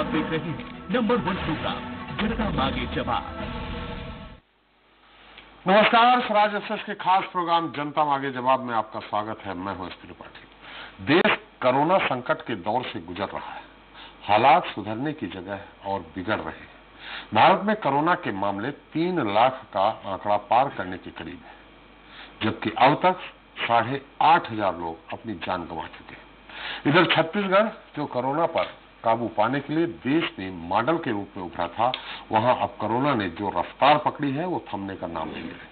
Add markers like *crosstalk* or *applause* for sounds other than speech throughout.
आप देख रहे हैं नंबर वन प्रोग्राम जनता मांगे जवाब। नमस्कार, स्वराज एक्सेस के खास प्रोग्राम जनता मांगे जवाब में आपका स्वागत है। मैं हूँ एस त्रिपाठी। देश कोरोना संकट के दौर से गुजर रहा है। हालात सुधरने की जगह और बिगड़ रहे हैं। भारत में कोरोना के मामले तीन लाख का आंकड़ा पार करने के करीब है, जबकि अब तक साढ़े आठ हज़ार लोग अपनी जान गंवा चुके हैं। इधर छत्तीसगढ़, जो कोरोना पर काबू पाने के लिए देश ने मॉडल के रूप में उभरा था। वहाँ अब कोरोना ने जो रफ्तार पकड़ी है, वो थमने का नाम नहीं ले रही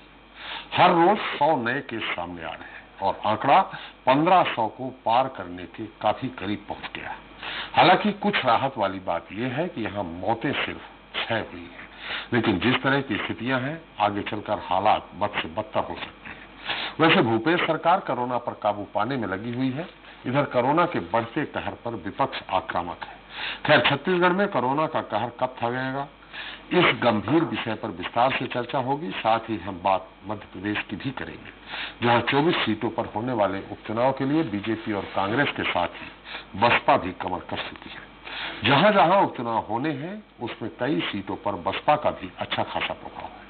हर रोज सौ नए केस सामने आ रहे हैं और आंकड़ा पंद्रह सौ को पार करने के काफ़ी करीब पहुँच गया। हालाँकि कुछ राहत वाली बात यह है कि यहाँ मौतें सिर्फ़ छह हुई है। लेकिन जिस तरह की स्थितियाँ हैं, आगे चलकर हालात बद से बदतर हो सकते हैं। वैसे भूपेश सरकार कोरोना पर काबू पाने में लगी हुई है। इधर कोरोना के बढ़ते कहर पर विपक्ष आक्रामक है। खैर छत्तीसगढ़ में कोरोना का कहर कब थमेगा इस गंभीर विषय पर विस्तार से चर्चा होगी, साथ ही हम बात मध्य प्रदेश की भी करेंगे, जहाँ 24 सीटों पर होने वाले उपचुनाव के लिए बीजेपी और कांग्रेस के साथ ही बसपा भी कमर कर चुकी है। जहाँ जहाँ उपचुनाव होने हैं, उसमें कई सीटों पर बसपा का भी अच्छा खासा प्रभाव है।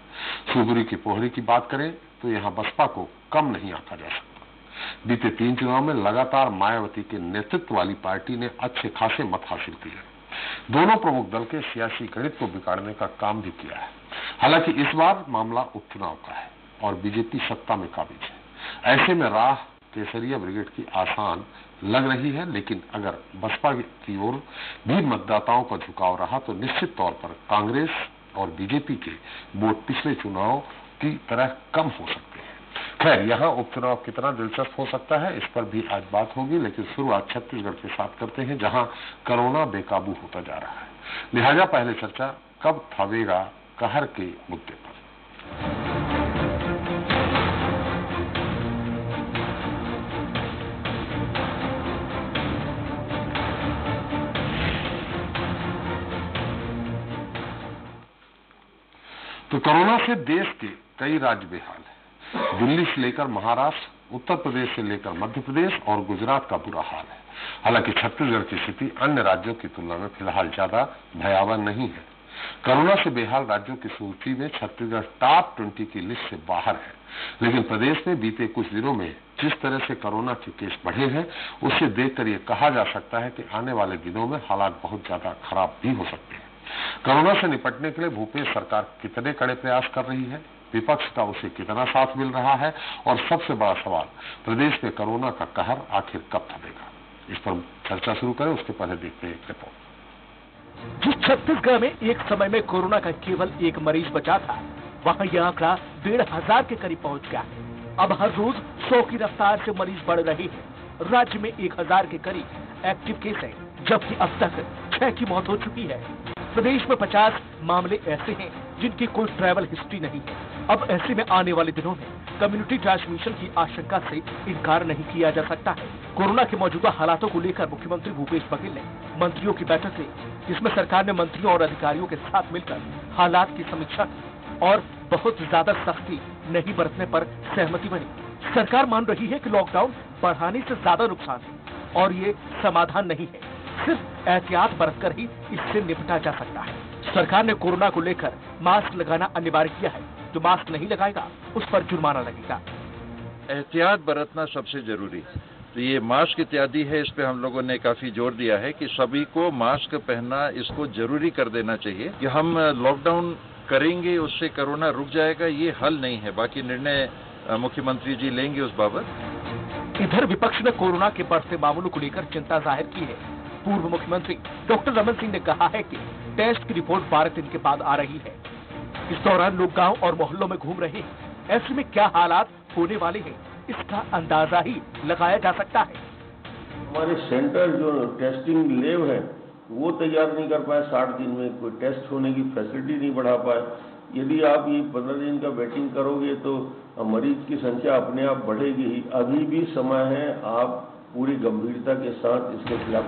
शिवपुरी की पोहरी की बात करें तो यहाँ बसपा को कम नहीं आंका जा सकता। बीते तीन चुनाव में लगातार मायावती के नेतृत्व वाली पार्टी ने अच्छे खासे मत हासिल किए। दोनों प्रमुख दल के सियासी गणित को बिगाड़ने का काम भी किया है। हालाँकि इस बार मामला उपचुनाव का है और बीजेपी सत्ता में काबिज है। ऐसे में राह केसरिया ब्रिगेड की आसान लग रही है, लेकिन अगर बसपा की ओर भी मतदाताओं का झुकाव रहा तो निश्चित तौर पर कांग्रेस और बीजेपी के वोट पिछले चुनाव की तरह कम हो सकते खैर यहाँ उपचुनाव कितना दिलचस्प हो सकता है, इस पर भी आज बात होगी, लेकिन शुरुआत छत्तीसगढ़ के साथ करते हैं, जहाँ कोरोना बेकाबू होता जा रहा है। लिहाजा पहले चर्चा कब थवेगा कहर के मुद्दे पर। तो कोरोना से देश के कई राज्य बेहाल दिल्ली से लेकर महाराष्ट्र, उत्तर प्रदेश से लेकर मध्य प्रदेश और गुजरात का बुरा हाल है। हालाँकि छत्तीसगढ़ की स्थिति अन्य राज्यों की तुलना में फ़िलहाल ज़्यादा भयावह नहीं है। कोरोना से बेहाल राज्यों की सूची में छत्तीसगढ़ टॉप ट्वेंटी की लिस्ट से बाहर है। लेकिन प्रदेश में बीते कुछ दिनों में जिस तरह से कोरोना के केस बढ़े हैं उससे देखकर यह कहा जा सकता है कि आने वाले दिनों में हालात बहुत ज़्यादा खराब भी हो सकते हैं। कोरोना से निपटने के लिए भूपेश सरकार कितने कड़े प्रयास कर रही है? विपक्ष का उसे कितना साथ मिल रहा है? और सबसे बड़ा सवाल, प्रदेश में कोरोना का कहर आखिर कब थमेगा? इस पर चर्चा शुरू करें, उसके पहले देखते हैं एक रिपोर्ट। जिस छत्तीसगढ़ में एक समय में कोरोना का केवल एक मरीज़ बचा था, वहाँ यह आंकड़ा डेढ़ हज़ार के करीब पहुँच गया। है अब हर रोज सौ की रफ्तार से मरीज़ बढ़ रहे हैं। राज्य में एक हज़ार के करीब एक्टिव केस है, जबकि अब तक छह की मौत हो चुकी है। प्रदेश में 50 मामले ऐसे हैं जिनकी कोई ट्रैवल हिस्ट्री नहीं है। अब ऐसे में आने वाले दिनों में कम्युनिटी ट्रांसमिशन की आशंका से इनकार नहीं किया जा सकता। है कोरोना के मौजूदा हालातों को लेकर मुख्यमंत्री भूपेश बघेल ने मंत्रियों की बैठक ली जिसमें सरकार ने मंत्रियों और अधिकारियों के साथ मिलकर हालात की समीक्षा की और बहुत ज़्यादा सख्ती नहीं बरतने पर सहमति बनी। सरकार मान रही है कि लॉकडाउन बढ़ाने से ज़्यादा नुकसान है और ये समाधान नहीं है। सिर्फ़ एहतियात बरतकर ही इससे निपटा जा सकता है। सरकार ने कोरोना को लेकर मास्क लगाना अनिवार्य किया है। जो मास्क नहीं लगाएगा उस पर जुर्माना लगेगा। एहतियात बरतना सबसे ज़रूरी तो ये मास्क इत्यादि है इस पे हम लोगों ने काफ़ी ज़ोर दिया है कि सभी को मास्क पहनना इसको ज़रूरी कर देना चाहिए। कि हम लॉकडाउन करेंगे उससे कोरोना रुक जाएगा ये हल नहीं है। बाकी निर्णय मुख्यमंत्री जी लेंगे उस बाबत। इधर विपक्ष ने कोरोना के बढ़ते मामलों को लेकर चिंता ज़ाहिर की है। पूर्व मुख्यमंत्री डॉक्टर रमन सिंह ने कहा है कि टेस्ट की रिपोर्ट बारह दिन के बाद आ रही है। इस दौरान लोग गाँव और मोहल्लों में घूम रहे हैं। ऐसे में क्या हालात होने वाले हैं, इसका अंदाज़ा ही लगाया जा सकता है। हमारे सेंटर जो टेस्टिंग लेब है, वो तैयार नहीं कर पाए, साठ दिन में कोई टेस्ट होने की फैसिलिटी नहीं बढ़ा पाए। यदि आप ये पंद्रह दिन का वेटिंग करोगे तो मरीज़ की संख्या अपने आप बढ़ेगी ही। अभी भी समय है, आप पूरी गंभीरता के साथ इसके खिलाफ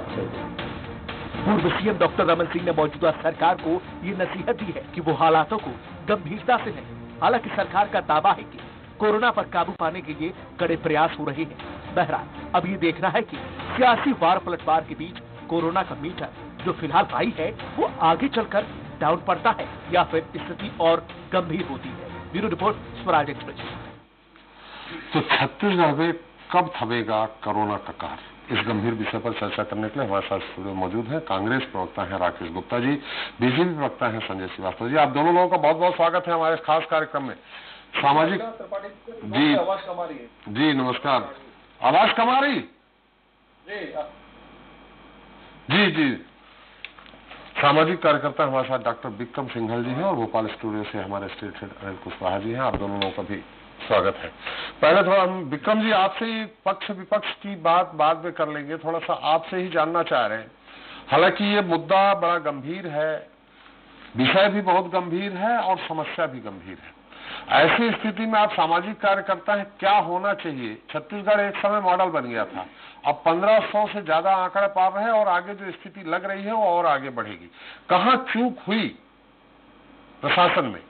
पूर्व सीएम डॉक्टर रमन सिंह ने मौजूदा सरकार को ये नसीहत दी है कि वो हालातों को गंभीरता से लें हालाँकि सरकार का दावा है कि कोरोना पर काबू पाने के लिए कड़े प्रयास हो रहे हैं। बहरहाल अब ये देखना है कि सियासी वार पलटवार के बीच कोरोना का मीटर जो फ़िलहाल हाई है वो आगे चलकर डाउन पड़ता है या फिर स्थिति और गंभीर होती है। Bureau report Swaraj express. तो छत्तीसगढ़ में कब थमेगा कोरोना का कहर? इस गंभीर विषय पर चर्चा करने के लिए हमारे साथ स्टूडियो मौजूद हैं। कांग्रेस प्रवक्ता हैं राकेश गुप्ता जी बीजेपी प्रवक्ता हैं संजय श्रीवास्तव जी। आप दोनों लोगों का बहुत बहुत स्वागत है हमारे खास कार्यक्रम में। सामाजिक जी। आवाज़ जी नमस्कार। आवाज़ कम रही? जी जी सामाजिक कार्यकर्ता हमारे साथ डॉक्टर विक्रम सिंघल जी हैं और भोपाल स्टूडियो से हमारे स्टेट हेड अनिल कुशवाहा जी हैं। आप दोनों लोगों का भी स्वागत है। पहले थोड़ा हम विक्रम जी आपसे ही पक्ष विपक्ष की बात बाद में कर लेंगे थोड़ा सा आपसे ही जानना चाह रहे हैं। हालाँकि ये मुद्दा बड़ा गंभीर है, विषय भी बहुत गंभीर है और समस्या भी गंभीर है। ऐसी स्थिति में आप सामाजिक कार्यकर्ता हैं, क्या होना चाहिए? छत्तीसगढ़ एक समय मॉडल बन गया था। अब 1500 से ज़्यादा आंकड़े पा रहे हैं और आगे जो स्थिति लग रही है वो और आगे बढ़ेगी। कहाँ चूक हुई प्रशासन में?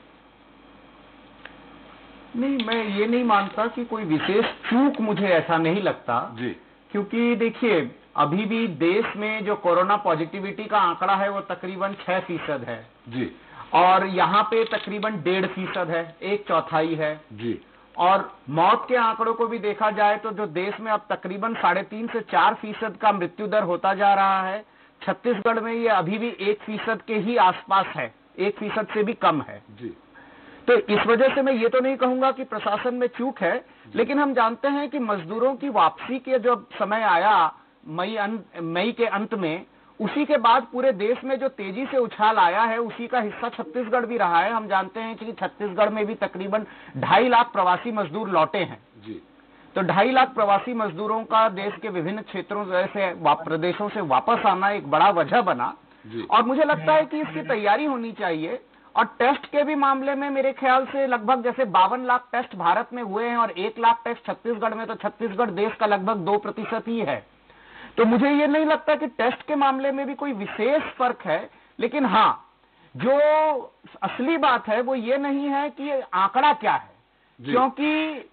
नहीं मैं ये नहीं मानता कि कोई विशेष चूक मुझे ऐसा नहीं लगता। जी। क्योंकि देखिए अभी भी देश में जो कोरोना पॉजिटिविटी का आंकड़ा है वो तकरीबन छह फ़ीसद है। जी। और यहाँ पे तकरीबन डेढ़ फ़ीसद है एक चौथाई है। जी। और मौत के आंकड़ों को भी देखा जाए तो जो देश में अब तकरीबन साढ़े तीन से चार फ़ीसद का मृत्यु दर होता जा रहा है छत्तीसगढ़ में ये अभी भी एक फ़ीसद के ही आसपास है एक फ़ीसद से भी कम है। जी। तो इस वजह से मैं ये तो नहीं कहूँगा कि प्रशासन में चूक है लेकिन हम जानते हैं कि मजदूरों की वापसी के जब समय आया मई मई के अंत में उसी के बाद पूरे देश में जो तेज़ी से उछाल आया है उसी का हिस्सा छत्तीसगढ़ भी रहा है। हम जानते हैं कि छत्तीसगढ़ में भी तकरीबन ढाई लाख प्रवासी मजदूर लौटे हैं। जी। तो ढाई लाख प्रवासी मजदूरों का देश के विभिन्न क्षेत्रों से प्रदेशों से वापस आना एक बड़ा वजह बना। और मुझे लगता है कि इसकी तैयारी होनी चाहिए और टेस्ट के भी मामले में मेरे ख्याल से लगभग जैसे बावन लाख टेस्ट भारत में हुए हैं और एक लाख टेस्ट छत्तीसगढ़ में तो छत्तीसगढ़ देश का लगभग दो प्रतिशत ही है। तो मुझे ये नहीं लगता कि टेस्ट के मामले में भी कोई विशेष फ़र्क है लेकिन हाँ जो असली बात है वो ये नहीं है कि आंकड़ा क्या है। क्योंकि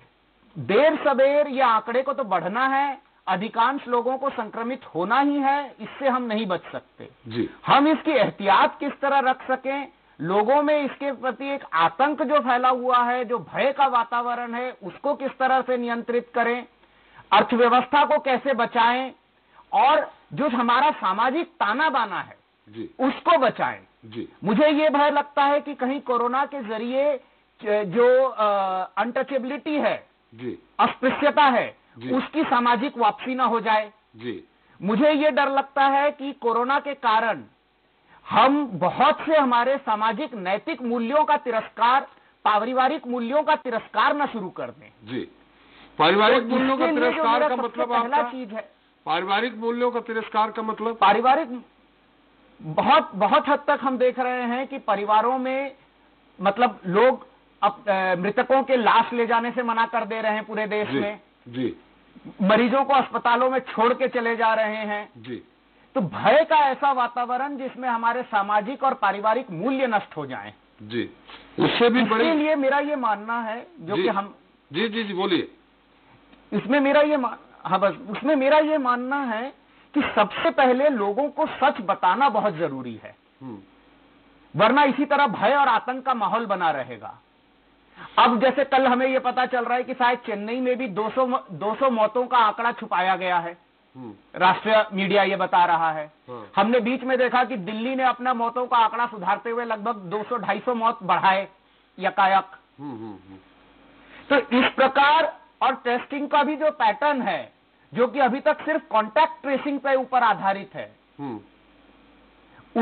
देर सवेर ये आंकड़े को तो बढ़ना है अधिकांश लोगों को संक्रमित होना ही है इससे हम नहीं बच सकते। जी। हम इसकी एहतियात किस तरह रख सकें लोगों में इसके प्रति एक आतंक जो फैला हुआ है जो भय का वातावरण है उसको किस तरह से नियंत्रित करें अर्थव्यवस्था को कैसे बचाएँ और जो हमारा सामाजिक ताना बाना है जी। उसको बचाएँ। जी। मुझे ये भय लगता है कि कहीं कोरोना के ज़रिए जो अनटचेबिलिटी है अस्पृश्यता है। उसकी सामाजिक वापसी ना हो जाए। जी। मुझे ये डर लगता है कि कोरोना के कारण हम बहुत से हमारे सामाजिक नैतिक मूल्यों का तिरस्कार पारिवारिक मूल्यों का तिरस्कार न शुरू कर दें। जी। पारिवारिक तो मूल्यों का तिरस्कार का मतलब पहला चीज़ है। पारिवारिक मूल्यों का तिरस्कार का मतलब? पारिवारिक बहुत बहुत हद तक हम देख रहे हैं कि परिवारों में मतलब लोग अप, अ, मृतकों के लाश ले जाने से मना कर दे रहे हैं पूरे देश जी में। जी। मरीजों को अस्पतालों में छोड़ के चले जा रहे हैं। जी। तो भय का ऐसा वातावरण जिसमें हमारे सामाजिक और पारिवारिक मूल्य नष्ट हो जाएँ। जी। उससे भी बड़ी लिए मेरा ये मानना है जो कि हम जी जी जी बोलिए। इसमें मेरा ये हाँ बस उसमें मेरा ये मानना है कि सबसे पहले लोगों को सच बताना बहुत ज़रूरी है। हम्म, वरना इसी तरह भय और आतंक का माहौल बना रहेगा। अब जैसे कल हमें यह पता चल रहा है कि शायद चेन्नई में भी 200 म- 200 मौतों का आंकड़ा छुपाया गया है। राष्ट्रीय मीडिया ये बता रहा है। हाँ। हमने बीच में देखा कि दिल्ली ने अपना मौतों का आंकड़ा सुधारते हुए लगभग 200-250 मौत बढ़ाए यकायक। हम्म, हम्म, हम्म, तो इस प्रकार और टेस्टिंग का भी जो पैटर्न है जो कि अभी तक सिर्फ़ कॉन्टैक्ट ट्रेसिंग पे ऊपर आधारित है हम्म,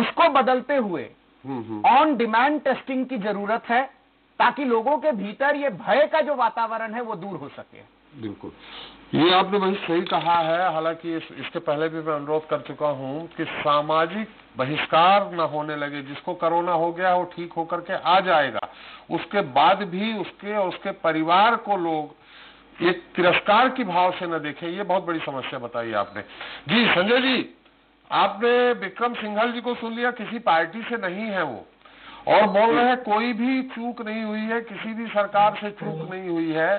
उसको बदलते हुए हम्म, हम्म, ऑन डिमांड टेस्टिंग की ज़रूरत है ताकि लोगों के भीतर ये भय का जो वातावरण है वो दूर हो सके। बिल्कुल। ये आपने वही सही कहा है हालाँकि इस, इसके पहले भी मैं अनुरोध कर चुका हूँ कि सामाजिक बहिष्कार न होने लगे जिसको कोरोना हो गया वो ठीक होकर के आ जाएगा। उसके बाद भी उसके और उसके परिवार को लोग एक तिरस्कार की भाव से न देखें ये बहुत बड़ी समस्या बताई आपने। जी संजय जी आपने विक्रम सिंघल जी को सुन लिया? किसी पार्टी से नहीं है वो। और बोल रहे हैं कोई भी चूक नहीं हुई है किसी भी सरकार से चूक नहीं हुई है।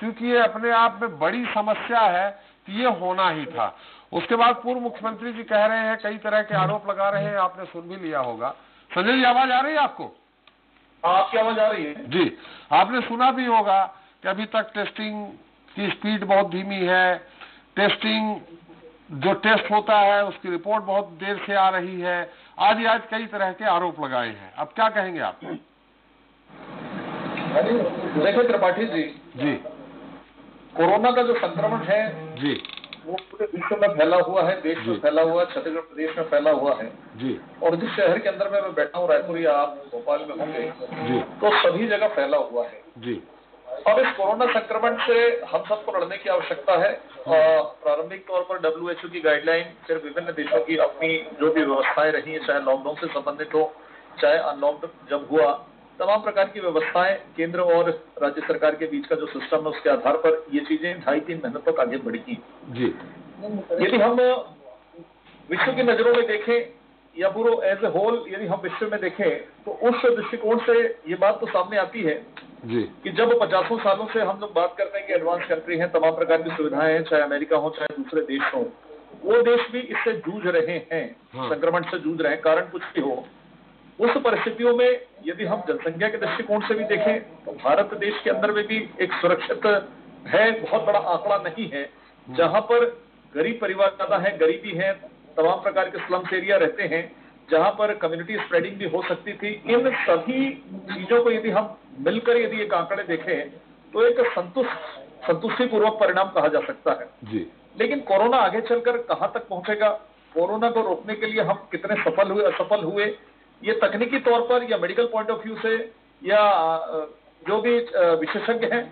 क्योंकि ये अपने आप में बड़ी समस्या है कि ये होना ही था। उसके बाद पूर्व मुख्यमंत्री जी कह रहे हैं कई तरह के आरोप लगा रहे हैं आपने सुन भी लिया होगा। संजय जी आवाज़ आ रही है आपको? आपकी आवाज़ आ रही है? जी आपने सुना भी होगा कि अभी तक टेस्टिंग की स्पीड बहुत धीमी है। टेस्टिंग जो टेस्ट होता है उसकी रिपोर्ट बहुत देर से आ रही है। आज ही आज कई तरह के आरोप लगाए हैं। अब क्या कहेंगे आप? देखो त्रिपाठी जी जी। कोरोना का जो संक्रमण है जी। वो पूरे विश्व में फैला हुआ है देश में फैला हुआ है छत्तीसगढ़ प्रदेश में फैला हुआ है। जी। और जिस शहर के अंदर में मैं बैठा हूँ रायपुर या आप भोपाल में होंगे जी। तो सभी जगह फैला हुआ है। जी। अब इस कोरोना संक्रमण से हम सबको लड़ने की आवश्यकता है। प्रारंभिक तौर पर डब्ल्यूएचओ की गाइडलाइन फिर विभिन्न देशों की अपनी जो भी व्यवस्थाएँ रही है चाहे लॉकडाउन से संबंधित हो चाहे अनलॉकडाउन जब हुआ तमाम प्रकार की व्यवस्थाएँ केंद्र और राज्य सरकार के बीच का जो सिस्टम है उसके आधार पर ये चीज़ें ढाई तीन महीनों तक आगे बढ़ी जी। यदि हम विश्व की नज़रों में देखें या पूरा एज ए होल यदि हम विश्व में देखें तो उस दृष्टिकोण से ये बात तो सामने आती है जी। कि जब पचासों सालों से हम लोग बात करते हैं कि एडवांस कंट्री है तमाम प्रकार की सुविधाएँ हैं चाहे अमेरिका हो चाहे दूसरे देश हो वो देश भी इससे जूझ रहे हैं हाँ। संक्रमण से जूझ रहे हैं कारण कुछ भी हो उस परिस्थितियों में यदि हम जनसंख्या के दृष्टिकोण से भी देखें तो भारत देश के अंदर में भी एक सुरक्षित है बहुत बड़ा आंकड़ा नहीं है। जहाँ पर गरीब परिवार ज़्यादा है गरीबी है तमाम प्रकार के स्लम्स एरिया रहते हैं जहाँ पर कम्युनिटी स्प्रेडिंग भी हो सकती थी इन सभी चीज़ों को यदि हम मिलकर यदि एक आंकड़े देखें तो एक संतुष्ट संतुष्टिपूर्वक परिणाम कहा जा सकता है। जी। लेकिन कोरोना आगे चलकर कहाँ तक पहुंचेगा कोरोना को रोकने के लिए हम कितने सफल हुए असफल हुए ये तकनीकी तौर पर या मेडिकल पॉइंट ऑफ़ व्यू से या जो भी विशेषज्ञ हैं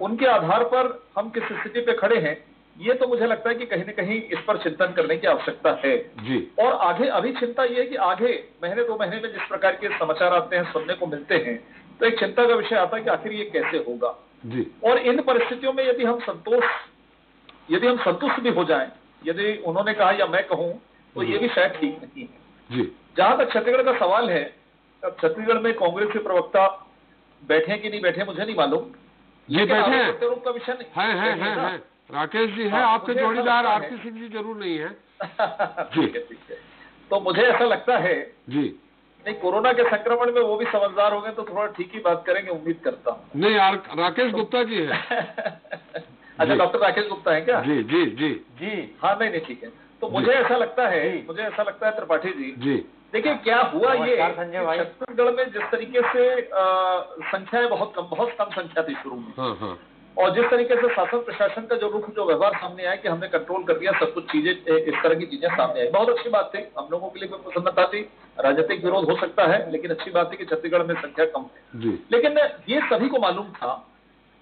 उनके आधार पर हम किस स्थिति पे खड़े हैं ये तो मुझे लगता है कि कहीं न कहीं इस पर चिंतन करने की आवश्यकता है। जी। और आगे अभी चिंता ये है कि आगे महीने दो महीने में जिस प्रकार के समाचार आते हैं सुनने को मिलते हैं तो एक चिंता का विषय आता है कि आखिर ये कैसे होगा। जी। और इन परिस्थितियों में यदि हम संतोष यदि हम संतुष्ट भी हो जाए यदि उन्होंने कहा या मैं कहूँ तो ये भी शायद ठीक नहीं है। जी। जहाँ तक छत्तीसगढ़ का सवाल है अब छत्तीसगढ़ में कांग्रेस के प्रवक्ता बैठे हैं कि नहीं बैठे मुझे नहीं मालूम। लेकिन बैठे हैं। का विषय नहीं हैं हैं हैं ना? राकेश जी हैं हाँ, आपके जोड़ीदार आरती सिंह जी ज़रूर नहीं है। *laughs* ठीक है ठीक है। तो मुझे ऐसा लगता है जी। नहीं कोरोना के संक्रमण में वो भी समझदार हो गए तो थोड़ा ठीक ही बात करेंगे उम्मीद करता हूँ। नहीं आर- राकेश तो, गुप्ता जी है। *laughs* अच्छा डॉक्टर राकेश गुप्ता है क्या? जी जी जी। जी हाँ नहीं नहीं ठीक है। तो मुझे ऐसा लगता है मुझे ऐसा लगता है त्रिपाठी जी जी। देखिए क्या हुआ ये? छत्तीसगढ़ में जिस तरीके से संख्याएँ बहुत कम बहुत कम संख्या थी शुरू में। हाँ हाँ। और जिस तरीके से शासन प्रशासन का जो रुख जो व्यवहार सामने आया कि हमने कंट्रोल कर दिया सब कुछ चीज़ें इस तरह की चीज़ें सामने आई। बहुत अच्छी बात थी। हम लोगों के लिए कोई प्रसन्नता थी। राजनीतिक विरोध हो सकता है लेकिन अच्छी बात थी कि छत्तीसगढ़ में संख्या कम है लेकिन ये सभी को मालूम था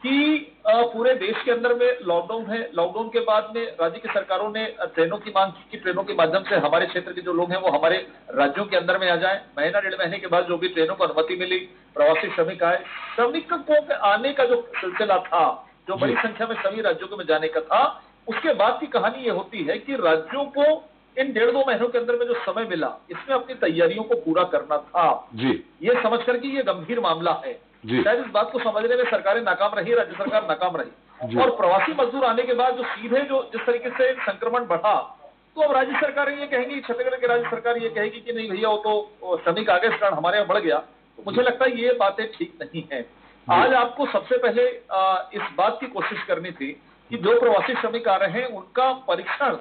कि पूरे देश के अंदर में लॉकडाउन है। लॉकडाउन के बाद में राज्य की सरकारों ने ट्रेनों की मांग की ट्रेनों के माध्यम से हमारे क्षेत्र के जो लोग हैं वो हमारे राज्यों के अंदर में आ जाएँ। महीना डेढ़ महीने के बाद जो भी ट्रेनों को अनुमति मिली प्रवासी श्रमिक आए। श्रमिकों को आने का जो सिलसिला था जो बड़ी संख्या में सभी राज्यों को में जाने का था उसके बाद की कहानी ये होती है कि राज्यों को इन डेढ़ दो महीनों के अंदर में जो समय मिला इसमें अपनी तैयारियों को पूरा करना था। जी। ये समझ कर कि ये गंभीर मामला है। शायद इस बात को समझने में सरकारें नाकाम रही राज्य सरकार नाकाम रही। और प्रवासी मजदूर आने के बाद जो सीधे जो जिस तरीके से संक्रमण बढ़ा तो अब राज्य सरकारें ये कहेंगी छत्तीसगढ़ की राज्य सरकार ये कहेगी कि नहीं भैया वो तो श्रमिक आगे कारण हमारे यहाँ बढ़ गया। तो मुझे लगता है ये बातें ठीक नहीं है। आज आपको सबसे पहले इस बात की कोशिश करनी थी कि जो प्रवासी श्रमिक आ रहे हैं उनका परीक्षण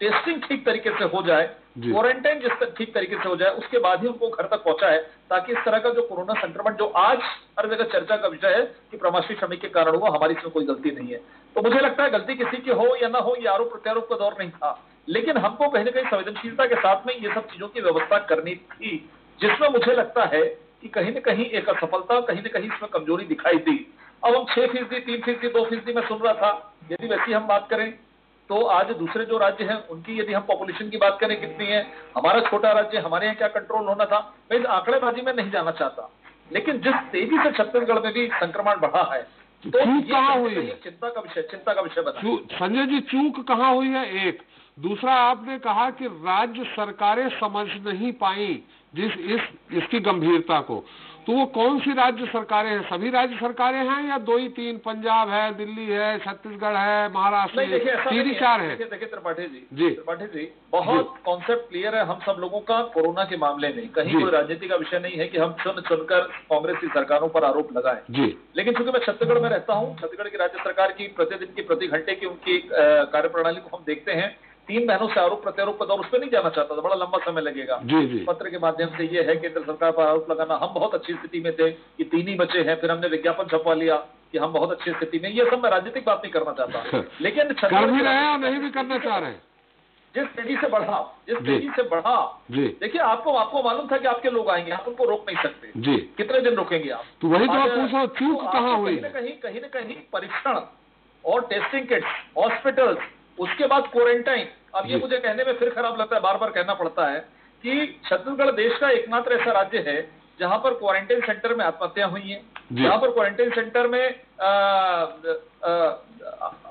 टेस्टिंग ठीक तरीके से हो जाए क्वारंटाइन जिस तक ठीक तरीके से हो जाए उसके बाद ही उनको घर तक पहुँचाए ताकि इस तरह का जो कोरोना संक्रमण जो आज हर जगह चर्चा का विषय है कि प्रवासी श्रमिक के कारण हुआ हमारी इसमें कोई गलती नहीं है। तो मुझे लगता है गलती किसी की हो या ना हो ये आरोप प्रत्यारोप का दौर नहीं था। लेकिन हमको कहीं ना कहीं संवेदनशीलता के साथ में ये सब चीज़ों की व्यवस्था करनी थी जिसमें मुझे लगता है कि कहीं न कहीं एक असफलता कहीं न कहीं इसमें कमज़ोरी दिखाई दी। अब हम छह फ़ीसदी तीन फ़ीसदी दो फ़ीसदी में सुन रहा था यदि वैसी हम बात करें तो आज दूसरे जो राज्य हैं उनकी यदि हम पॉपुलेशन की बात करें कितनी है? हमारा छोटा राज्य हमारे यहाँ क्या कंट्रोल होना था? मैं इस आंकड़ेबाजी में नहीं जाना चाहता। लेकिन जिस तेज़ी से छत्तीसगढ़ में भी संक्रमण बढ़ा है तो चूक कहाँ हुई? है? चिंता का विषय चिंता का विषय चू- संजय जी चूक कहाँ हुई है? एक दूसरा आपने कहा कि राज्य सरकारें समझ नहीं पाई जिस इस इसकी गंभीरता को। तो वो कौन सी राज्य सरकारें हैं? सभी राज्य सरकारें हैं या दो ही तीन? पंजाब है दिल्ली है छत्तीसगढ़ है महाराष्ट्र ऐसा तीन ही चार है। है देखिए त्रिपाठी जी। जी। त्रिपाठी जी बहुत कॉन्सेप्ट क्लियर है हम सब लोगों का कोरोना के मामले में। कहीं कोई राजनीति का विषय नहीं है कि हम चुन चुनकर कांग्रेस की सरकारों पर आरोप लगाए। जी। लेकिन चूँकि मैं छत्तीसगढ़ में रहता हूँ छत्तीसगढ़ की राज्य सरकार की प्रतिदिन की प्रति घंटे की उनकी कार्यप्रणाली को हम देखते हैं तीन महीनों से आरोप प्रत्यारोप पर और उस पर नहीं जाना चाहता था बड़ा लंबा समय लगेगा। जी जी। पत्र के माध्यम से ये है केंद्र सरकार पर आरोप लगाना हम बहुत अच्छी स्थिति में थे कि तीन ही बचे हैं फिर हमने विज्ञापन छपवा लिया कि हम बहुत अच्छी स्थिति में ये सब मैं राजनीतिक बात नहीं करना चाहता। *laughs* लेकिन कर भी रहे हैं नहीं भी करना चाह रहे हैं। जिस तेज़ी से बढ़ा जिस तेज़ी से बढ़ा देखिए आपको आपको मालूम था कि आपके लोग आएँगे आप उनको रोक नहीं सकते। जी। कितने दिन रोकेंगे आप? तो वही तो मैं पूछ रहा हूँ, चूक तो कहाँ हुई? कहीं ना कहीं कहीं ना कहीं परीक्षण और टेस्टिंग किट्स हॉस्पिटल्स उसके बाद क्वारंटाइन अब ये मुझे कहने में फिर खराब लगता है बार बार कहना पड़ता है कि छत्तीसगढ़ देश का एकमात्र ऐसा राज्य है जहाँ पर क्वारंटाइन सेंटर में आत्महत्या हुई है जहाँ पर क्वारंटाइन सेंटर में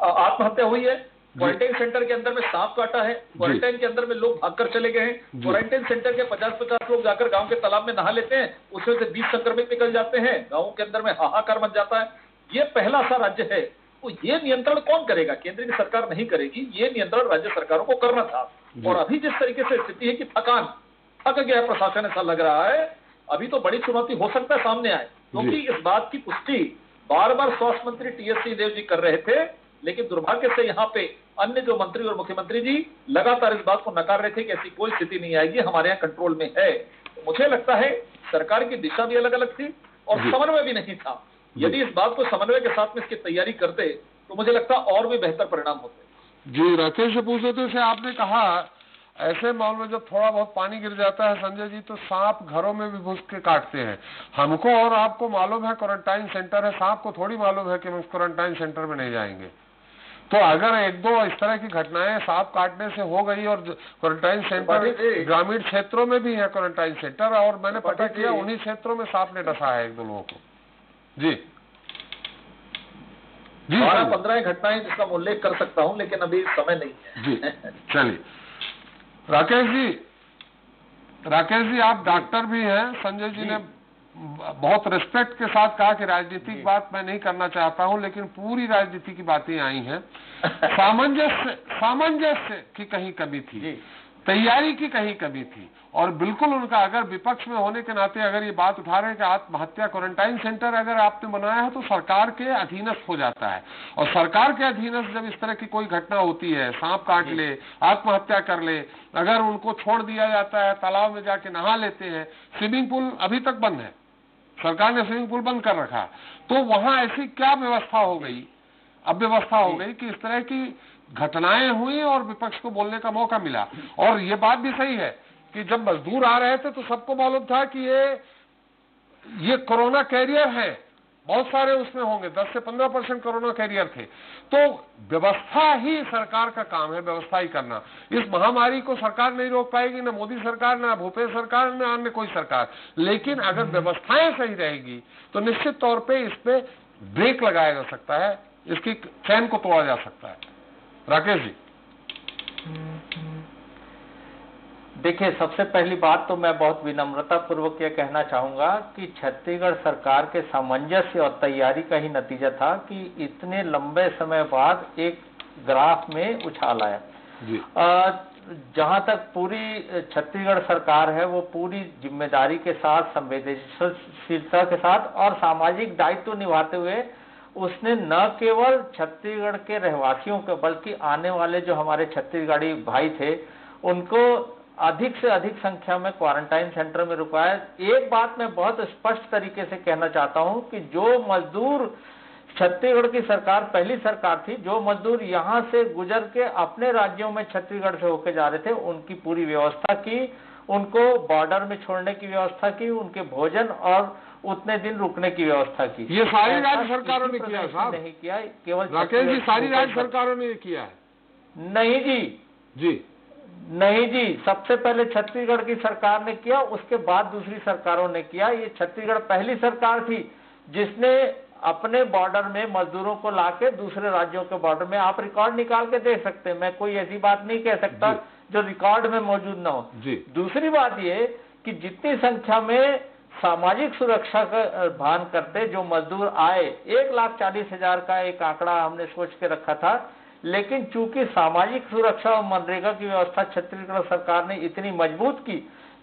आत्महत्या हुई है। क्वारंटाइन सेंटर के अंदर में सांप काटा है क्वारंटाइन के अंदर में लोग भागकर चले गए हैं। क्वारंटाइन सेंटर के पचास पचास लोग जाकर गाँव के तालाब में नहा लेते हैं उसमें से बीस संक्रमित निकल जाते हैं गाँव के अंदर में हाहाकार मच जाता है। ये पहला सा राज्य है। तो ये नियंत्रण कौन करेगा? केंद्र की सरकार नहीं करेगी। ये नियंत्रण राज्य सरकारों को करना था। और अभी जिस तरीके से स्थिति है कि थकान थक गया है प्रशासन ऐसा लग रहा है। अभी तो बड़ी चुनौती हो सकता है सामने आए। क्योंकि इस बात की पुष्टि बार बार स्वास्थ्य मंत्री टीएस सिंहदेव जी कर रहे थे लेकिन दुर्भाग्य से यहाँ पे अन्य जो मंत्री और मुख्यमंत्री जी लगातार इस बात को नकार रहे थे कि ऐसी कोई स्थिति नहीं आएगी हमारे यहाँ कंट्रोल में है। तो मुझे लगता है सरकार की दिशा भी अलग अलग थी और समन्वय भी नहीं था। यदि इस बात को समन्वय के साथ में इसकी तैयारी करते तो मुझे लगता और भी बेहतर परिणाम होते। जी राकेश पूछ रहे थे जैसे आपने कहा ऐसे माहौल में जब थोड़ा बहुत पानी गिर जाता है संजय जी तो सांप घरों में भी घुस के काटते हैं। हमको और आपको मालूम है क्वारंटाइन सेंटर है सांप को थोड़ी मालूम है कि हम क्वारंटाइन सेंटर में नहीं जाएँगे। तो अगर एक दो इस तरह की घटनाएँ सांप काटने से हो गई और क्वारंटाइन सेंटर ग्रामीण क्षेत्रों में भी है क्वारंटाइन सेंटर और मैंने पता किया उन्हीं क्षेत्रों में सांप ने डसा है एक दो लोगों को। जी। जी बारह पंद्रह घटनाएँ जिसका मैं उल्लेख कर सकता हूँ लेकिन अभी समय नहीं है। जी चलिए। राकेश जी राकेश जी आप डॉक्टर भी हैं। संजय जी जी। ने बहुत रिस्पेक्ट के साथ कहा कि राजनीतिक बात मैं नहीं करना चाहता हूँ लेकिन पूरी राजनीति की बातें आई हैं। सामंजस्य सामंजस्य की कहीं कमी थी। तैयारी की कहीं कमी थी। और बिल्कुल उनका अगर विपक्ष में होने के नाते अगर ये बात उठा रहे हैं कि आत्महत्या क्वारंटाइन सेंटर अगर आपने बनाया है तो सरकार के अधीनस्थ हो जाता है। और सरकार के अधीनस्थ जब इस तरह की कोई घटना होती है सांप काट ले आत्महत्या कर ले अगर उनको छोड़ दिया जाता है तालाब में जाके नहा लेते हैं स्विमिंग पूल अभी तक बंद है। सरकार ने स्विमिंग पूल बंद कर रखा। तो वहाँ ऐसी क्या व्यवस्था हो गई? अब व्यवस्था हो गई कि इस तरह की घटनाएँ हुई और विपक्ष को बोलने का मौका मिला। और ये बात भी सही है कि जब मजदूर आ रहे थे तो सबको मालूम था कि ये ये कोरोना कैरियर है। बहुत सारे उसमें होंगे 10 से 15 परसेंट कोरोना कैरियर थे। तो व्यवस्था ही सरकार का काम है, व्यवस्था ही करना। इस महामारी को सरकार नहीं रोक पाएगी, ना मोदी सरकार, ना भूपेश सरकार, ना अन्य कोई सरकार। लेकिन अगर व्यवस्थाएँ सही रहेगी तो निश्चित तौर पे इस पे ब्रेक लगाया जा सकता है। इसकी चैन को तोड़ा जा सकता है। राकेश जी। देखिए सबसे पहली बात तो मैं बहुत विनम्रता पूर्वक ये कहना चाहूँगा कि छत्तीसगढ़ सरकार के सामंजस्य और तैयारी का ही नतीजा था कि इतने लंबे समय बाद एक ग्राफ में उछाल आया। जहाँ तक पूरी छत्तीसगढ़ सरकार है वो पूरी ज़िम्मेदारी के साथ संवेदनशीलता के साथ और सामाजिक दायित्व निभाते हुए उसने न केवल छत्तीसगढ़ के रहवासियों के बल्कि आने वाले जो हमारे छत्तीसगढ़ी भाई थे उनको अधिक से अधिक संख्या में क्वारंटाइन सेंटर में रुकाया एक बात मैं बहुत स्पष्ट तरीके से कहना चाहता हूँ कि जो मजदूर छत्तीसगढ़ की सरकार पहली सरकार थी जो मजदूर यहाँ से गुजर के अपने राज्यों में छत्तीसगढ़ से होके जा रहे थे उनकी पूरी व्यवस्था की उनको बॉर्डर में छोड़ने की व्यवस्था की उनके भोजन और उतने दिन रुकने की व्यवस्था की। ये सारी राज्य सरकारों ने किया, साहब। नहीं किया केवल राकेश जी सारी राज्य सरकारों ने किया है। नहीं जी। जी। नहीं जी सबसे पहले छत्तीसगढ़ की सरकार ने किया उसके बाद दूसरी सरकारों ने किया। ये छत्तीसगढ़ पहली सरकार थी जिसने अपने बॉर्डर में मजदूरों को लाके दूसरे राज्यों के बॉर्डर में आप रिकॉर्ड निकाल के देख सकते हैं। मैं कोई ऐसी बात नहीं कह सकता जो। रिकॉर्ड में मौजूद ना हो। जी। दूसरी बात ये कि जितनी संख्या में सामाजिक सुरक्षा का भान करते जो मजदूर आए एक लाख चालीस हज़ार का एक आंकड़ा हमने सोच के रखा था लेकिन चूँकि सामाजिक सुरक्षा और मनरेगा की व्यवस्था छत्तीसगढ़ सरकार ने इतनी मज़बूत की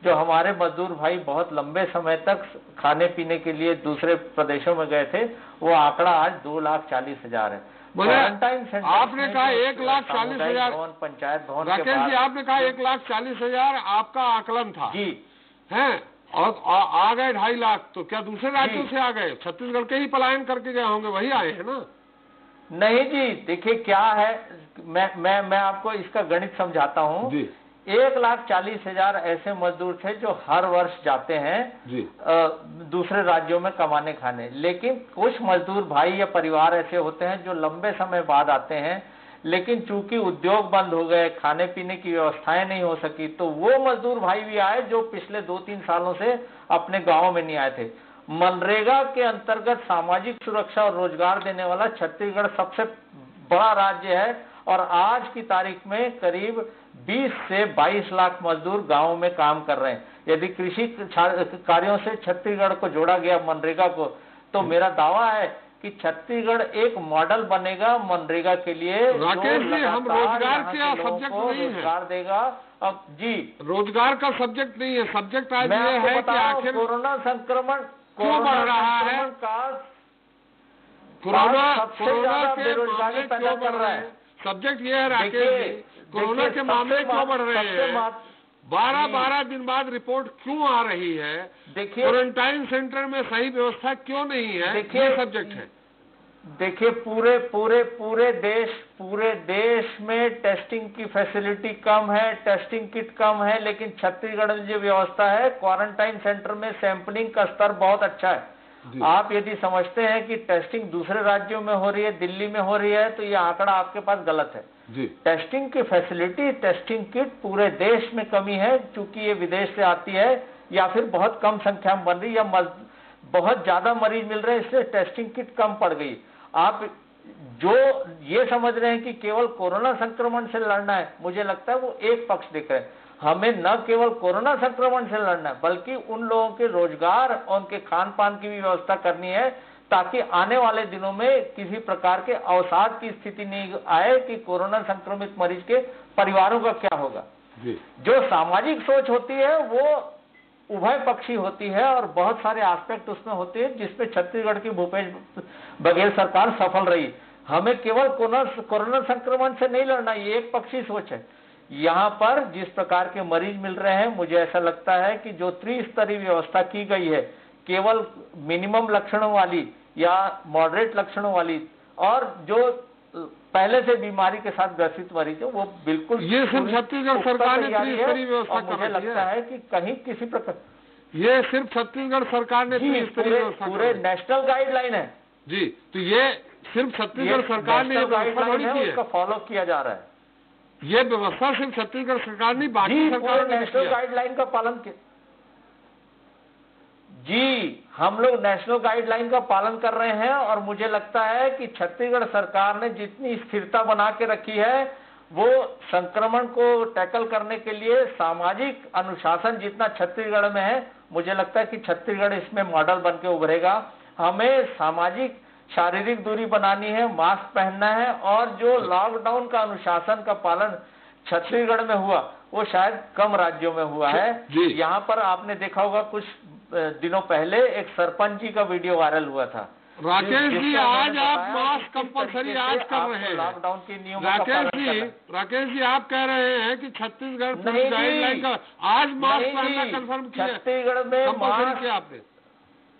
जो हमारे मजदूर भाई बहुत लंबे समय तक खाने पीने के लिए दूसरे प्रदेशों में गए थे वो आंकड़ा आज दो लाख चालीस हज़ार है। क्वारंटाइन आपने कहा एक लाख चालीस हजार- भवन पंचायत भवन राकेश जी आपने कहा एक लाख चालीस हज़ार आपका आकलन था। जी। हैं? और आ, आ गए ढाई लाख तो क्या दूसरे राज्यों से आ गए? छत्तीसगढ़ के ही पलायन करके गए होंगे वही आए हैं ना? नहीं जी देखिए क्या है मैं मैं मैं आपको इसका गणित समझाता हूँ। एक लाख चालीस हज़ार ऐसे मजदूर थे जो हर वर्ष जाते हैं जी। दूसरे राज्यों में कमाने खाने। लेकिन कुछ मजदूर भाई या परिवार ऐसे होते हैं जो लंबे समय बाद आते हैं लेकिन चूँकि उद्योग बंद हो गए खाने पीने की व्यवस्थाएँ नहीं हो सकी तो वो मजदूर भाई भी आए जो पिछले दो तीन सालों से अपने गाँव में नहीं आए थे। मनरेगा के अंतर्गत सामाजिक सुरक्षा और रोज़गार देने वाला छत्तीसगढ़ सबसे बड़ा राज्य है और आज की तारीख में करीब 20 से 22 लाख मजदूर गाँव में काम कर रहे हैं। यदि कृषि कार्यों से छत्तीसगढ़ को जोड़ा गया मनरेगा को तो मेरा दावा है कि छत्तीसगढ़ एक मॉडल बनेगा मनरेगा के लिए राकेश जी, हम रोज़गार के सब्जेक्ट नहीं हैं। रोज़गार देगा। अब जी। रोज़गार का सब्जेक्ट नहीं है। सब्जेक्ट आज ये है कि आखिर कोरोना संक्रमण क्यों बढ़ रहा है? कोरोना कोरोना के मामले क्यों बढ़ रहा है। सब्जेक्ट ये है राकेश जी कोरोना के मामले क्यों बढ़ रहे हैं? बारह बारह दिन बाद रिपोर्ट क्यों आ रही है? क्वारंटाइन सेंटर में सही व्यवस्था क्यों नहीं है? ये सब्जेक्ट है। देखिए पूरे पूरे पूरे देश पूरे देश में टेस्टिंग की फैसिलिटी कम है टेस्टिंग किट कम है लेकिन छत्तीसगढ़ में जो व्यवस्था है क्वारंटाइन सेंटर में सैंपलिंग का स्तर बहुत अच्छा है। आप यदि समझते हैं कि टेस्टिंग दूसरे राज्यों में हो रही है दिल्ली में हो रही है तो ये आंकड़ा आपके पास गलत है। जी। टेस्टिंग की फैसिलिटी टेस्टिंग किट पूरे देश में कमी है क्योंकि ये विदेश से आती है या फिर बहुत कम संख्या में बन रही है या बहुत ज़्यादा मरीज़ मिल रहे हैं इसलिए टेस्टिंग किट कम पड़ गई। आप जो ये समझ रहे हैं कि केवल कोरोना संक्रमण से लड़ना है मुझे लगता है वो एक पक्ष दिख रहे हैं। हमें न केवल कोरोना संक्रमण से लड़ना है बल्कि उन लोगों के रोज़गार और उनके खान पान की भी व्यवस्था करनी है ताकि आने वाले दिनों में किसी प्रकार के अवसाद की स्थिति नहीं आए कि कोरोना संक्रमित मरीज़ के परिवारों का क्या होगा। जी। जो सामाजिक सोच होती है वो उभय पक्षी होती है और बहुत सारे एस्पेक्ट उसमें होते हैं जिसमें छत्तीसगढ़ की भूपेश बघेल सरकार सफल रही। हमें केवल कोरोना संक्रमण से नहीं लड़ना, ये एक पक्षी सोच है। यहाँ पर जिस प्रकार के मरीज़ मिल रहे हैं, मुझे ऐसा लगता है कि जो त्रिस्तरीय व्यवस्था की गई है, केवल मिनिमम लक्षणों वाली या मॉडरेट लक्षणों वाली, और जो पहले से बीमारी के साथ ग्रसित मरीज़ है वो बिल्कुल ये सिर्फ़ छत्तीसगढ़ सरकार ने व्यवस्था कर मुझे लगता है। कि कहीं किसी प्रकार ये सिर्फ़ छत्तीसगढ़ सरकार ने पूरे। नेशनल गाइडलाइन है। जी तो ये सिर्फ़ छत्तीसगढ़ सरकार ने गाइडलाइन है उसका फॉलो किया जा रहा है। ये व्यवस्था सिर्फ़ छत्तीसगढ़ सरकार नहीं बाकी सरकारों ने नेशनल गाइडलाइन का पालन किया। जी हम लोग नेशनल गाइडलाइन का पालन कर रहे हैं और मुझे लगता है कि छत्तीसगढ़ सरकार ने जितनी स्थिरता बना के रखी है वो संक्रमण को टैकल करने के लिए सामाजिक अनुशासन जितना छत्तीसगढ़ में है मुझे लगता है कि छत्तीसगढ़ इसमें मॉडल बन के उभरेगा हमें सामाजिक शारीरिक दूरी बनानी है मास्क पहनना है और जो लॉकडाउन का अनुशासन का पालन छत्तीसगढ़ में हुआ वो शायद कम राज्यों में हुआ है। यहाँ पर आपने देखा होगा कुछ दिनों पहले एक सरपंच जी का वीडियो वायरल हुआ था। राकेश जी आज आप मास्क कंपलसरी आज कर रहे हैं। लॉकडाउन के नियमों राकेश जी राकेश जी आप कह रहे हैं कि छत्तीसगढ़ गाइडलाइन का आज मास्क पहनना कंफर्म किया। छत्तीसगढ़ में कंपलसरी किया आपने।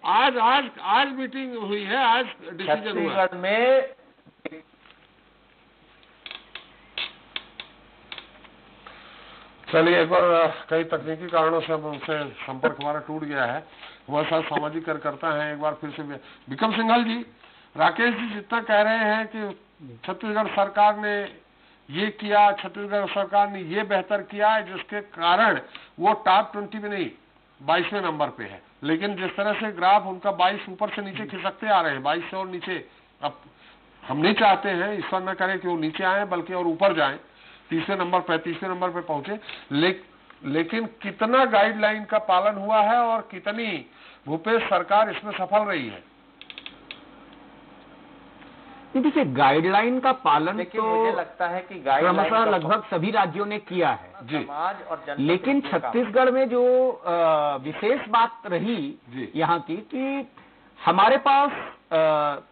आज आज आज मीटिंग हुई है आज डिसीज़न हुआ। छत्तीसगढ़ में चलिए, एक बार कई तकनीकी कारणों से हम उनसे संपर्क हमारा टूट गया है। हमारे साथ सामाजिक कार्यकर्ता हैं, एक बार फिर से विक्रम सिंघल जी, राकेश जी जितना कह रहे हैं कि छत्तीसगढ़ सरकार ने ये किया, छत्तीसगढ़ सरकार ने ये बेहतर किया है, जिसके कारण वो टॉप ट्वेंटी में नहीं, बाईसवें नंबर पे है। लेकिन जिस तरह से ग्राफ उनका बाईस ऊपर से नीचे खिसकते आ रहे हैं, बाईस से और नीचे, अब हम नहीं चाहते हैं, ईश्वर न करें कि वो नीचे आए, बल्कि और ऊपर जाएँ। तीसरे नंबर पैंतीसवें नंबर पर पहुँचे। लेकिन लेकिन कितना गाइडलाइन का पालन हुआ है और कितनी? भूपेश सरकार इसमें सफल रही है। देखिए गाइडलाइन का पालन तो मुझे लगता है कि गाइडलाइन क्रमशः लगभग सभी राज्यों ने किया है। जी। समाज और जनता लेकिन छत्तीसगढ़ में जो विशेष बात रही यहाँ की कि हमारे पास अ,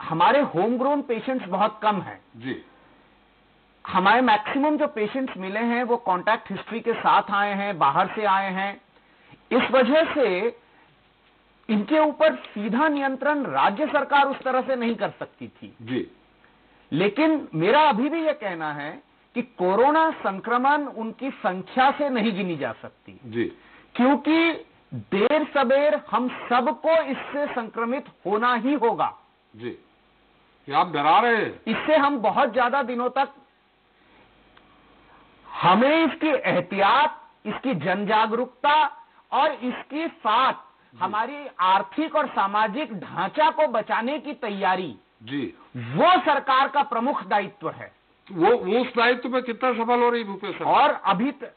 हमारे होम ग्रोन पेशेंट्स बहुत कम हैं। जी। हमारे मैक्सिमम जो पेशेंट्स मिले हैं वो कॉन्टैक्ट हिस्ट्री के साथ आए हैं बाहर से आए हैं। इस वजह से इनके ऊपर सीधा नियंत्रण राज्य सरकार उस तरह से नहीं कर सकती थी। जी। लेकिन मेरा अभी भी यह कहना है कि कोरोना संक्रमण उनकी संख्या से नहीं गिनी जा सकती। जी। क्योंकि देर सबेर हम सबको इससे संक्रमित होना ही होगा। जी। आप डरा रहे हैं। इससे हम बहुत ज़्यादा दिनों तक हमें इसकी एहतियात इसकी जन जागरूकता और इसके साथ हमारी आर्थिक और सामाजिक ढांचा को बचाने की तैयारी जी। वो सरकार का प्रमुख दायित्व है। वो उस दायित्व में कितना सफल हो रही भूपेश और अभी त...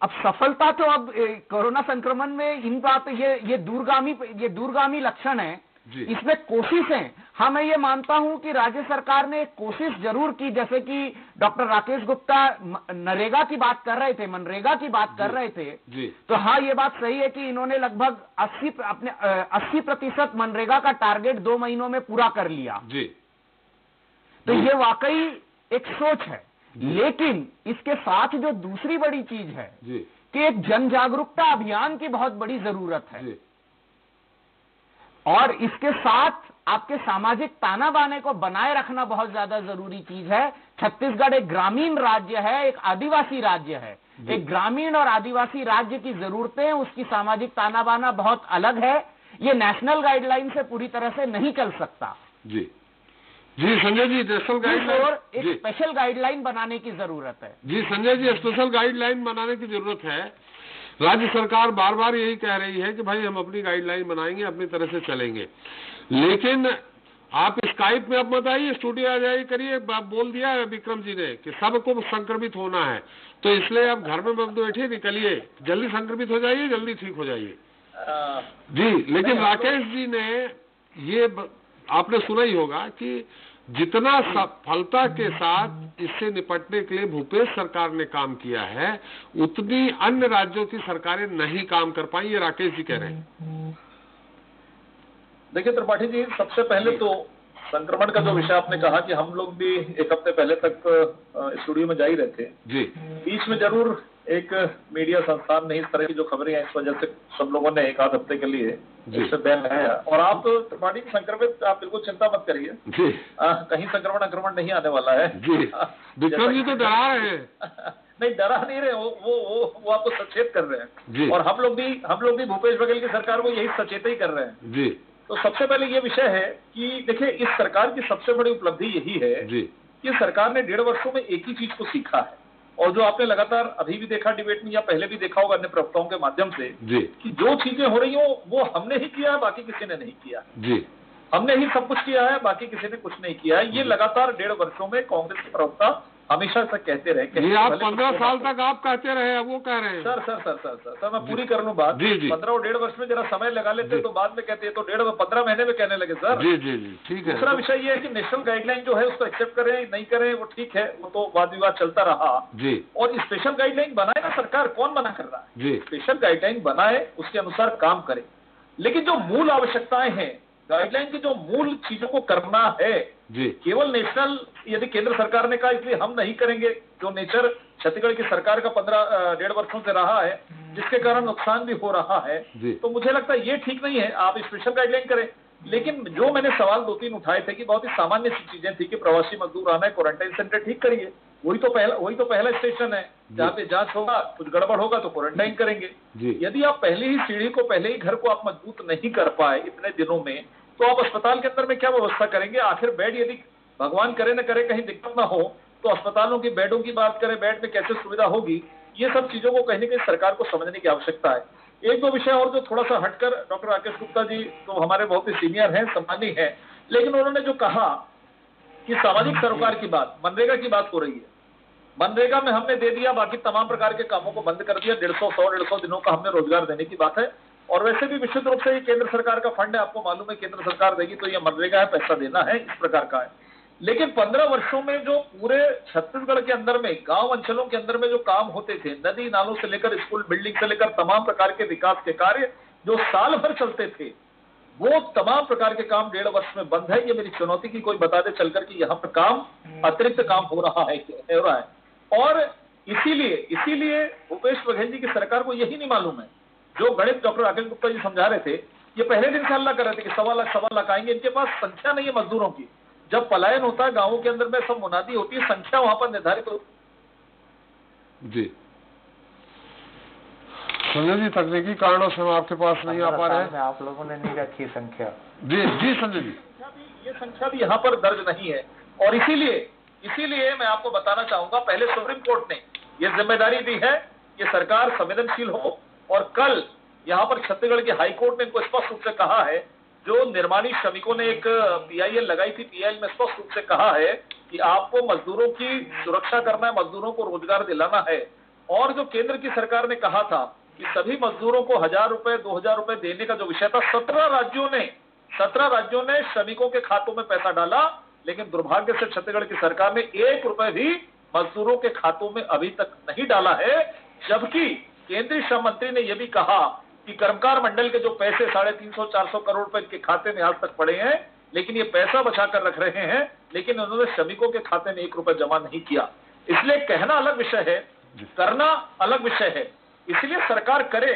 अब सफलता तो अब ए, कोरोना संक्रमण में इन बात ये ये दूरगामी ये दूरगामी लक्षण है। इसमें कोशिशें हाँ। मैं ये मानता हूँ कि राज्य सरकार ने एक कोशिश ज़रूर की जैसे कि डॉक्टर राकेश गुप्ता नरेगा की बात कर रहे थे मनरेगा की बात कर रहे थे। जी। तो हाँ ये बात सही है कि इन्होंने लगभग 80 अपने अस्सी प्रतिशत मनरेगा का टारगेट दो महीनों में पूरा कर लिया। जी। तो ये वाकई एक सोच है। लेकिन इसके साथ जो दूसरी बड़ी चीज़ है जी। कि एक जन जागरूकता अभियान की बहुत बड़ी ज़रूरत है। जी। और इसके साथ आपके सामाजिक ताना बाने को बनाए रखना बहुत ज़्यादा ज़रूरी चीज़ है। छत्तीसगढ़ एक ग्रामीण राज्य है एक आदिवासी राज्य है। एक ग्रामीण और आदिवासी राज्य की जरूरतें उसकी सामाजिक ताना बाना बहुत अलग है। ये नेशनल गाइडलाइन से पूरी तरह से नहीं चल सकता। जी। जी संजय जी नेशनल गाइडलाइन ओर एक स्पेशल गाइडलाइन बनाने की ज़रूरत है। जी संजय जी स्पेशल गाइडलाइन बनाने की ज़रूरत है। राज्य सरकार बार बार यही कह रही है कि भाई हम अपनी गाइडलाइन बनाएँगे अपनी तरह से चलेंगे। लेकिन आप स्काइप में अब मत आइए स्टूडियो आ जाइए करिए बोल दिया है विक्रम जी ने कि सबको संक्रमित होना है। तो इसलिए आप घर में मत बैठिए निकलिए जल्दी संक्रमित हो जाइए जल्दी ठीक हो जाइए। जी लेकिन राकेश जी ने ये आपने सुना ही होगा कि जितना सफलता के साथ इससे निपटने के लिए भूपेश सरकार ने काम किया है उतनी अन्य राज्यों की सरकारें नहीं काम कर पाई ये राकेश जी कह रहे हैं। देखिए त्रिपाठी जी सबसे पहले तो संक्रमण का जो विषय आपने कहा कि हम लोग भी एक हफ़्ते पहले तक स्टूडियो में जा ही रहे थे। जी। बीच में ज़रूर एक मीडिया संस्थान ने इस तरह की जो खबरें हैं इस वजह से सब लोगों ने एक आध हफ़्ते के लिए। इससे बैन लगाया। और आप त्रिपाठी जी संक्रमित आप बिल्कुल चिंता मत करिए। कहीं संक्रमण आक्रमण नहीं आने वाला है। जी। *laughs* विक्रम जी तो डरा रहे हैं। *laughs* नहीं डरा नहीं रहे वो वो वो, वो आपको सचेत कर रहे हैं। और हम लोग भी हम लोग भी भूपेश बघेल की सरकार को यही सचेत ही कर रहे हैं। जी। तो सबसे पहले ये विषय है कि देखिए इस सरकार की सबसे बड़ी उपलब्धि यही है कि सरकार ने डेढ़ वर्षों में एक ही चीज़ को सीखा है। और जो आपने लगातार अभी भी देखा डिबेट में या पहले भी देखा होगा अन्य प्रवक्ताओं के माध्यम से जी। कि जो चीज़ें हो रही हो वो हमने ही किया है बाकी किसी ने नहीं किया। जी। हमने ही सब कुछ किया है बाकी किसी ने कुछ नहीं किया है। ये लगातार डेढ़ वर्षों में कांग्रेस के प्रवक्ता हमेशा से कहते रहे ये आप पंद्रह साल तक आप कहते रहे वो कह रहे हैं। Sir sir sir sir sir sir मैं पूरी कर लूँ बात। पंद्रह और डेढ़ वर्ष में जरा समय लगा लेते तो बाद में कहते हैं तो डेढ़ पंद्रह महीने में कहने लगे सर। जी जी जी ठीक है। दूसरा विषय ये है कि नेशनल गाइडलाइन जो है उसको एक्सेप्ट करें नहीं करें वो ठीक है वो तो वाद विवाद चलता रहा। जी। और स्पेशल गाइडलाइन बनाए ना सरकार कौन मना कर रहा है? जी। स्पेशल गाइडलाइन बनाए उसके अनुसार काम करे। लेकिन जो मूल आवश्यकताएँ हैं गाइडलाइन की जो मूल चीज़ों को करना है जी। केवल नेशनल यदि केंद्र सरकार ने कहा इसलिए हम नहीं करेंगे जो नेचर छत्तीसगढ़ की सरकार का पंद्रह डेढ़ वर्षों से रहा है जिसके कारण नुकसान भी हो रहा है तो मुझे लगता है ये ठीक नहीं है आप स्पेशल गाइडलाइन करें। लेकिन जो मैंने सवाल दो तीन उठाए थे कि बहुत ही सामान्य सी चीज़ें थी कि प्रवासी मजदूर आना है क्वारंटाइन सेंटर ठीक करिए। वही तो पहला वही तो पहला स्टेशन है जहाँ पे जाँच होगा कुछ गड़बड़ होगा तो क्वारंटाइन करेंगे। यदि आप पहले ही सीढ़ी को पहले ही घर को आप मज़बूत नहीं कर पाए इतने दिनों में तो आप अस्पताल के अंदर में क्या व्यवस्था करेंगे? आखिर बेड यदि भगवान करे न करे कहीं दिक्कत ना हो तो अस्पतालों की बेडों की बात करें बेड में कैसे सुविधा होगी ये सब चीज़ों को कहीं ना कहीं सरकार को समझने की आवश्यकता है। एक दो विषय और जो थोड़ा सा हटकर डॉक्टर राकेश गुप्ता जी तो हमारे बहुत ही सीनियर हैं सम्मानी हैं लेकिन उन्होंने जो कहा कि सामाजिक सरोकार की बात मनरेगा की बात हो रही है। मनरेगा में हमने दे दिया बाकी तमाम प्रकार के कामों को बंद कर दिया डेढ़ सौ सौ डेढ़ सौ दिनों का हमने रोज़गार देने की बात है। और वैसे भी निश्चित रूप से ये केंद्र सरकार का फंड है आपको मालूम है केंद्र सरकार देगी तो ये मनरेगा है पैसा देना है इस प्रकार का है। लेकिन पंद्रह वर्षों में जो पूरे छत्तीसगढ़ के अंदर में गाँव अंचलों के अंदर में जो काम होते थे नदी नालों से लेकर स्कूल बिल्डिंग से लेकर तमाम प्रकार के विकास के कार्य जो साल भर चलते थे वो तमाम प्रकार के काम डेढ़ वर्ष में बंद है। ये मेरी चुनौती की कोई बता दे चलकर कि यहाँ पर काम अतिरिक्त काम हो रहा है हो रहा है। और इसीलिए इसीलिए भूपेश बघेल जी की सरकार को यही नहीं मालूम है जो गणित डॉक्टर राकेश गुप्ता जी समझा रहे थे ये पहले दिन से हल्ला कर रहे थे कि सवा लाख सवा लाख आएँगे इनके पास संख्या नहीं है मजदूरों की। जब पलायन होता है गाँवों के अंदर में सब मुनादी होती है संख्या वहाँ पर निर्धारित होती जी। संजय जी तकनीकी कारणों से हम आपके पास नहीं आ पा रहे हैं। आप लोगों ने नहीं रखी संख्या। जी जी संजय जी। ये संख्या भी यहाँ पर दर्ज नहीं है। और इसीलिए इसीलिए मैं आपको बताना चाहूँगा पहले सुप्रीम कोर्ट ने ये ज़िम्मेदारी दी है कि सरकार संवेदनशील हो। और कल यहाँ पर छत्तीसगढ़ के हाईकोर्ट ने इनको स्पष्ट रूप से कहा है जो निर्माणी श्रमिकों ने एक पीआईएल लगाई थी पीआईएल में स्पष्ट रूप से कहा है कि आपको मजदूरों की सुरक्षा करना है, मजदूरों को रोज़गार दिलाना है। और जो केंद्र की सरकार ने कहा था कि सभी मजदूरों को हज़ार रुपए, दो हज़ार रुपए देने का जो विषय था, सत्रह राज्यों ने, सत्रह राज्यों ने श्रमिकों के खातों में पैसा डाला, लेकिन दुर्भाग्य से छत्तीसगढ़ की सरकार ने एक रुपए भी मजदूरों के खातों में अभी तक नहीं डाला है। जबकि केंद्रीय श्रम मंत्री ने यह भी कहा कि कर्मकार मंडल के जो पैसे साढ़े तीन सौ चार सौ करोड़ रुपए के खाते में आज तक पड़े हैं लेकिन ये पैसा बचा कर रख रहे हैं लेकिन उन्होंने श्रमिकों के खाते में एक रुपए जमा नहीं किया। इसलिए कहना अलग विषय है करना अलग विषय है। इसलिए सरकार करे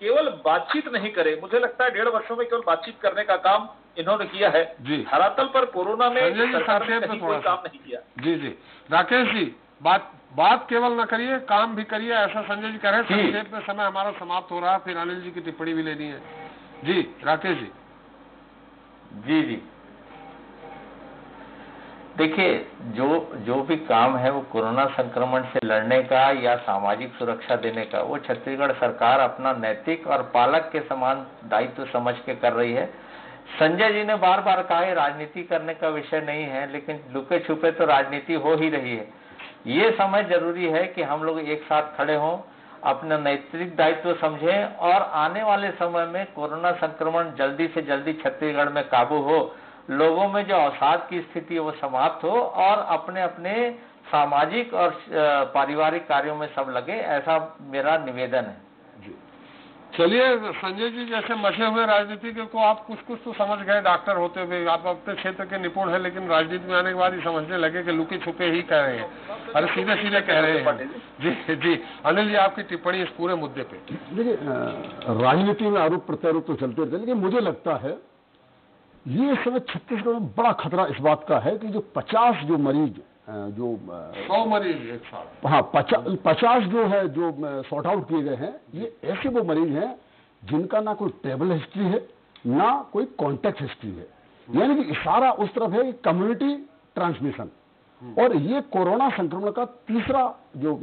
केवल बातचीत नहीं करे। मुझे लगता है डेढ़ वर्षों में केवल बातचीत करने का काम इन्होंने किया है। धरातल पर कोरोना में सरकार ने कहीं कोई काम नहीं किया। जी जी। राकेश जी बात बात केवल न करिए काम भी करिए ऐसा संजय जी कह रहे हैं संक्षेप में समय हमारा समाप्त हो रहा है फिर अनिल जी की टिप्पणी भी लेनी है। जी राकेश जी। जी जी। देखिए जो जो भी काम है वो कोरोना संक्रमण से लड़ने का या सामाजिक सुरक्षा देने का वो छत्तीसगढ़ सरकार अपना नैतिक और पालक के समान दायित्व समझ के कर रही है। संजय जी ने बार बार कहा है राजनीति करने का विषय नहीं है लेकिन लुके छुपे तो राजनीति हो ही रही है। ये समय ज़रूरी है कि हम लोग एक साथ खड़े हों, अपना नैतिक दायित्व समझें और आने वाले समय में कोरोना संक्रमण जल्दी से जल्दी छत्तीसगढ़ में काबू हो, लोगों में जो अवसाद की स्थिति है वो समाप्त हो और अपने अपने सामाजिक और पारिवारिक कार्यों में सब लगे, ऐसा मेरा निवेदन है। चलिए, संजय जी, जैसे मचे हुए राजनीति के आप कुछ कुछ तो समझ गए, डॉक्टर होते हुए। आप अपने क्षेत्र के निपुण है, लेकिन राजनीति में आने के बाद ही समझने लगे कि लुके छुपे ही कह रहे हैं। अरे सीधे सीधे कह रहे हैं। जी जी। अनिल जी, आपकी टिप्पणी इस पूरे मुद्दे पे। देखिए राजनीति में आरोप प्रत्यारोप तो चलते रहते लेकिन मुझे लगता है, ये समय छत्तीसगढ़ में बड़ा खतरा इस बात का है कि जो 50 जो मरीज़ जो सौ मरीज़ एक साथ हाँ पचा, पचास जो है जो सॉर्ट आउट किए गए हैं ये ऐसे वो मरीज़ हैं जिनका ना कोई ट्रेवल हिस्ट्री है ना कोई कॉन्टैक्ट हिस्ट्री है। यानी कि इशारा उस तरफ़ है कि कम्युनिटी ट्रांसमिशन और ये कोरोना संक्रमण का तीसरा जो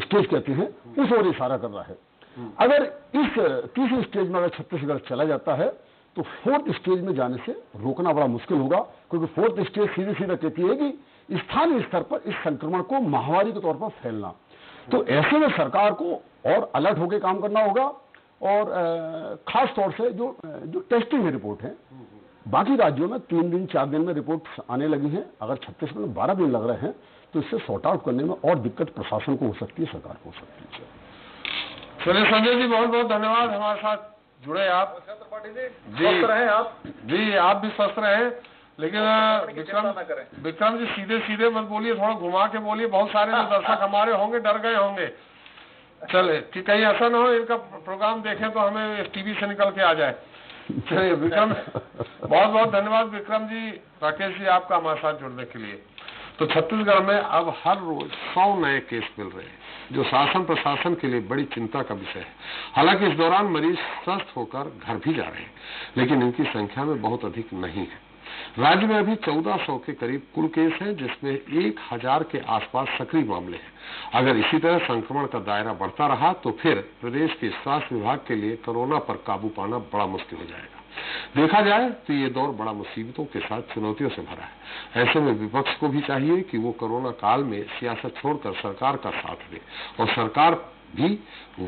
स्टेज कहते हैं उस ओर इशारा कर रहा है। अगर इस तीसरे स्टेज में अगर छत्तीसगढ़ चला जाता है तो फोर्थ स्टेज में जाने से रोकना बड़ा मुश्किल होगा क्योंकि फोर्थ स्टेज सीधे सीधा कहती है कि स्थानीय स्तर पर इस संक्रमण को महामारी के तौर पर फैलना। तो ऐसे में सरकार को और अलर्ट होकर काम करना होगा और खास तौर से जो जो टेस्टिंग रिपोर्ट है बाकी राज्यों में तीन दिन चार दिन में रिपोर्ट आने लगी है। अगर छत्तीसगढ़ में बारह दिन लग रहे हैं तो इससे सॉर्ट आउट करने में और दिक्कत प्रशासन को हो सकती है सरकार को हो सकती है। चलिए संजय जी बहुत बहुत धन्यवाद। हमारे साथ जुड़े आप। जी जी। स्वस्थ रहें आप। जी आप भी स्वस्थ रहे। लेकिन विक्रम करें। विक्रम जी सीधे सीधे मत बोलिए थोड़ा घुमा के बोलिए बहुत सारे जो *laughs* दर्शक हमारे होंगे डर गए होंगे। चले कि कहीं ऐसा ना हो इनका प्रोग्राम देखें तो हमें टीवी से निकल के आ जाए। चलिए विक्रम बहुत बहुत धन्यवाद विक्रम जी राकेश जी आपका हमारे साथ जुड़ने के लिए। तो छत्तीसगढ़ में अब हर रोज सौ नए केस मिल रहे हैं जो शासन प्रशासन के लिए बड़ी चिंता का विषय है। हालाँकि इस दौरान मरीज़ स्वस्थ होकर घर भी जा रहे हैं लेकिन इनकी संख्या में बहुत अधिक नहीं है। राज्य में अभी 1400 के करीब कुल केस हैं, जिसमें 1000 के आसपास सक्रिय मामले हैं। अगर इसी तरह संक्रमण का दायरा बढ़ता रहा तो फिर प्रदेश के स्वास्थ्य विभाग के लिए कोरोना पर काबू पाना बड़ा मुश्किल हो जाएगा। देखा जाए तो ये दौर बड़ा मुसीबतों के साथ चुनौतियों से भरा है। ऐसे में विपक्ष को भी चाहिए कि वो कोरोना काल में सियासत छोड़कर सरकार का साथ दे और सरकार भी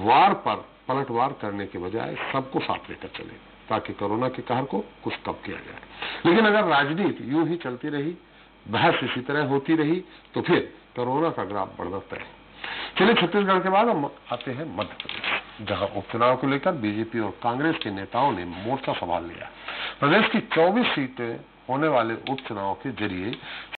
वार पर पलटवार करने के बजाय सबको साथ लेकर चले। ताकि कोरोना के कहर को कुछ कम किया जाए। लेकिन अगर राजनीति यूँ ही चलती रही, बहस इसी तरह होती रही तो फिर कोरोना का ग्राफ बढ़ना तय चलिए, छत्तीसगढ़ के बाद हम आते हैं मध्य प्रदेश जहाँ उपचुनाव को लेकर बीजेपी और कांग्रेस के नेताओं ने मोर्चा संभाल लिया। प्रदेश की 24 सीटें होने वाले उपचुनाव के ज़रिए